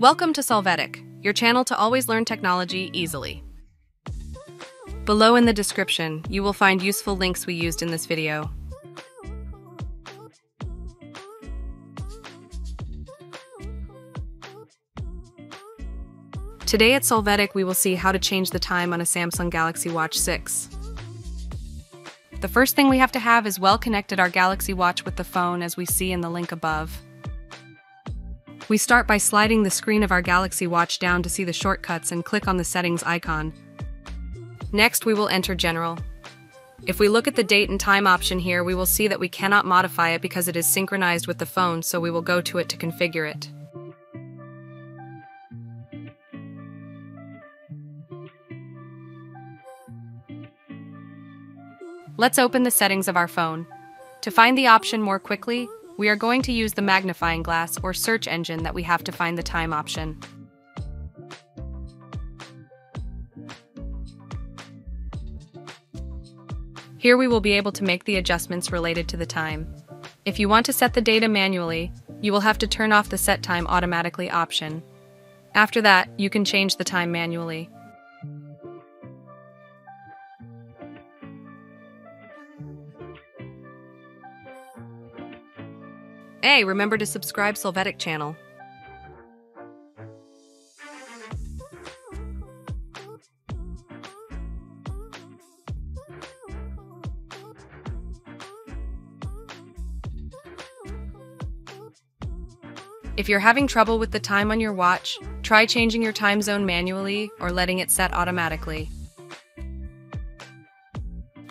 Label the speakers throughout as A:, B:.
A: Welcome to Solvetic, your channel to always learn technology easily. Below in the description, you will find useful links we used in this video. Today at Solvetic, we will see how to change the time on a Samsung Galaxy Watch 6. The first thing we have to have is well connected our Galaxy Watch with the phone as we see in the link above. We start by sliding the screen of our Galaxy Watch down to see the shortcuts and click on the settings icon. Next, we will enter General. If we look at the date and time option here, we will see that we cannot modify it because it is synchronized with the phone, so we will go to it to configure it. Let's open the settings of our phone. To find the option more quickly, we are going to use the magnifying glass or search engine that we have to find the time option. Here we will be able to make the adjustments related to the time. If you want to set the data manually, you will have to turn off the set time automatically option. After that, you can change the time manually. Hey, remember to subscribe Solvetic channel. If you're having trouble with the time on your watch, try changing your time zone manually or letting it set automatically.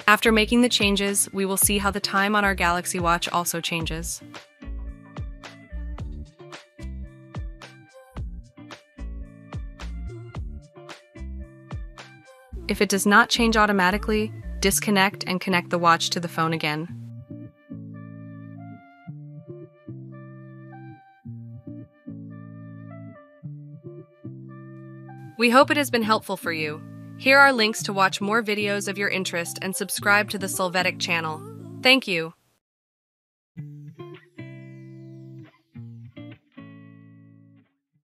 A: After making the changes, we will see how the time on our Galaxy Watch also changes. If it does not change automatically, disconnect and connect the watch to the phone again. We hope it has been helpful for you. Here are links to watch more videos of your interest and subscribe to the Solvetic channel. Thank you.